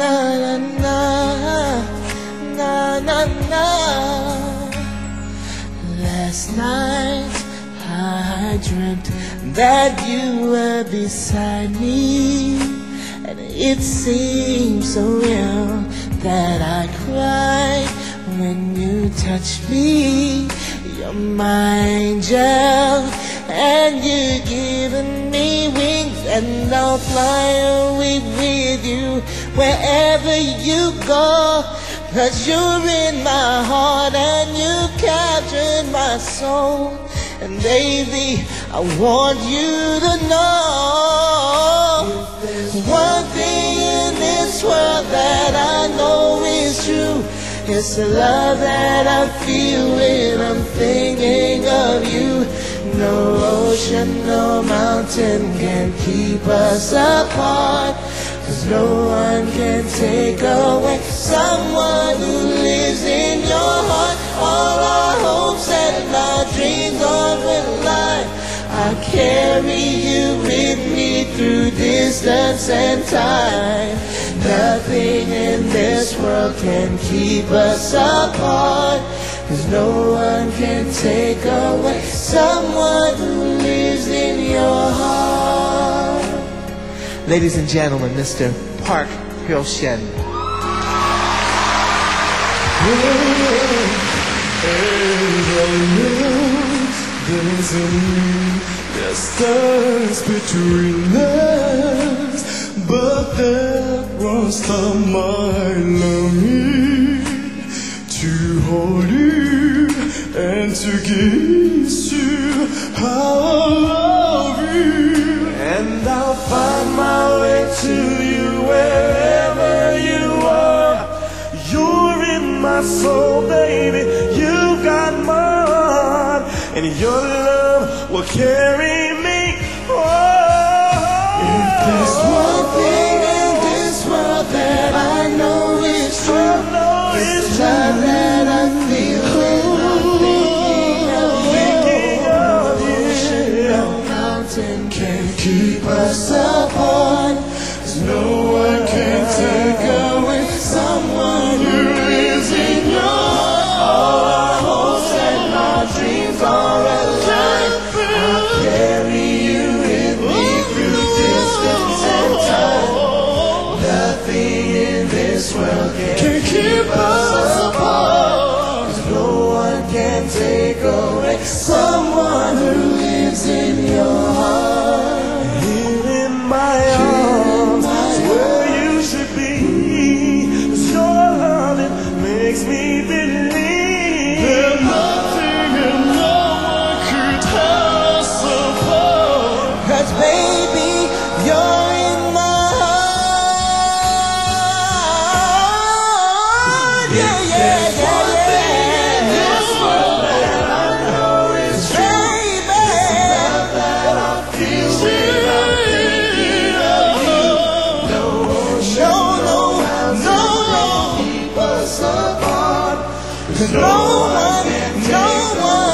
na na na na na Last night I dreamt that you were beside me. And it seemed so real that I cried when you touched me. You're my angel and you've given me wings and I'll fly away with you wherever you go. Cause you're in my heart and you captured my soul. And baby, I want you to know one thing in this world that I know is true. It's the love that I feel when I'm thinking of you. No ocean, no mountain can keep us apart. Cause no one can take away someone who lives in your heart. All our hopes and our dreams will lie. I carry you with me through distance and time. Nothing in this world can keep us apart. Cause no one can take away someone who lives in your heart. Ladies and gentlemen, Mr. Park Hyo Shin. There's a distance between us, but that was of to hold you and to kiss you. I love you, to you wherever you are. You're in my soul, baby. You've got my heart, and your love will carry me. Oh, If there's one thing in this world that I know is true, know it's it's the love that I feel when I'm thinking of you. No mountain can keep us apart. No one can take away someone who lives in your. All our hopes and our dreams are alive. I carry you with me through distance and time. Nothing in this world can keep us no one can take away someone who lives in 'Cause no one, no one,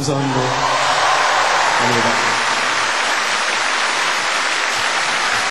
감사합니다. 감사합니다.